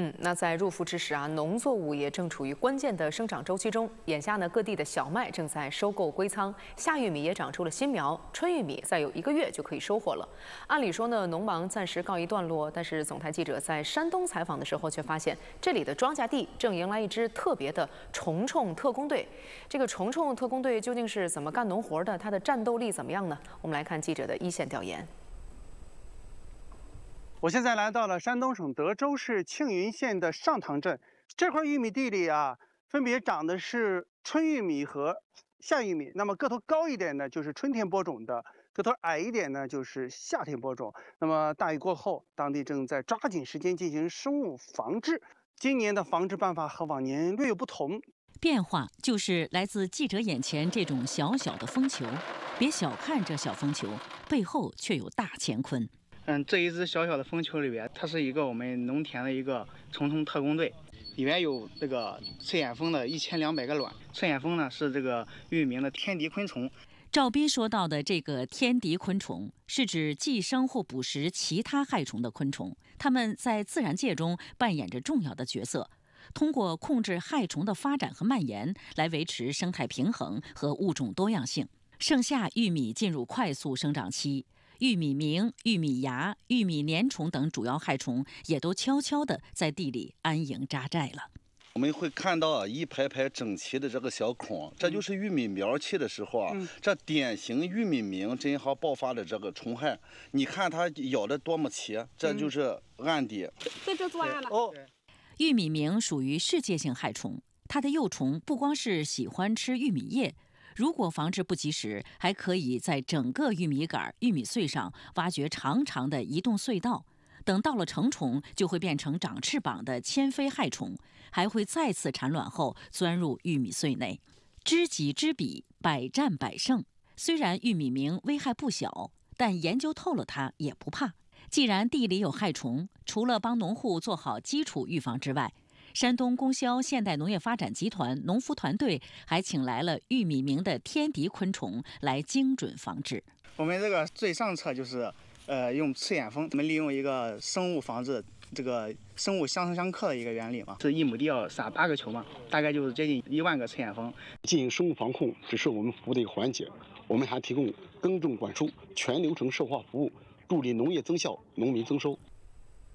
嗯，那在入伏之时啊，农作物也正处于关键的生长周期中。眼下呢，各地的小麦正在收购归仓，夏玉米也长出了新苗，春玉米再有一个月就可以收获了。按理说呢，农忙暂时告一段落，但是总台记者在山东采访的时候却发现，这里的庄稼地正迎来一支特别的虫虫特工队。这个虫虫特工队究竟是怎么干农活的？它的战斗力怎么样呢？我们来看记者的一线调研。我现在来到了山东省德州市庆云县的上塘镇，这块玉米地里啊，分别长的是春玉米和夏玉米。那么个头高一点呢，就是春天播种的；个头矮一点呢，就是夏天播种。那么大雨过后，当地正在抓紧时间进行生物防治。今年的防治办法和往年略有不同，变化就是来自记者眼前这种小小的风球。别小看这小风球，背后却有大乾坤。嗯，这一只小小的风球里边，它是一个我们农田的一个虫虫特工队，里面有这个赤眼蜂的一千两百个卵。赤眼蜂呢是这个域名的天敌昆虫。赵斌说到的这个天敌昆虫，是指寄生或捕食其他害虫的昆虫，它们在自然界中扮演着重要的角色，通过控制害虫的发展和蔓延，来维持生态平衡和物种多样性。盛夏玉米进入快速生长期。玉米螟、玉米蚜、玉米粘虫等主要害虫也都悄悄地在地里安营扎寨了。我们会看到啊，一排排整齐的这个小孔，这就是玉米苗期的时候啊，这典型玉米螟正好爆发的这个虫害。你看它咬的多么齐，这就是案底。在这作案了。哦，玉米螟属于世界性害虫，它的幼虫不光是喜欢吃玉米叶。如果防治不及时，还可以在整个玉米杆、玉米穗上挖掘长长的移动隧道。等到了成虫，就会变成长翅膀的千飞害虫，还会再次产卵后钻入玉米穗内。知己知彼，百战百胜。虽然玉米螟危害不小，但研究透了它也不怕。既然地里有害虫，除了帮农户做好基础预防之外，山东供销现代农业发展集团农夫团队还请来了玉米螟的天敌昆虫来精准防治。我们这个最上策就是，呃，用赤眼蜂。我们利用一个生物防治，这个生物相生相克的一个原理嘛。是一亩地要撒八个球嘛，大概就是接近一万个赤眼蜂。进行生物防控只是我们服务的一个环节，我们还提供耕种管输全流程社会化服务，助力农业增效、农民增收。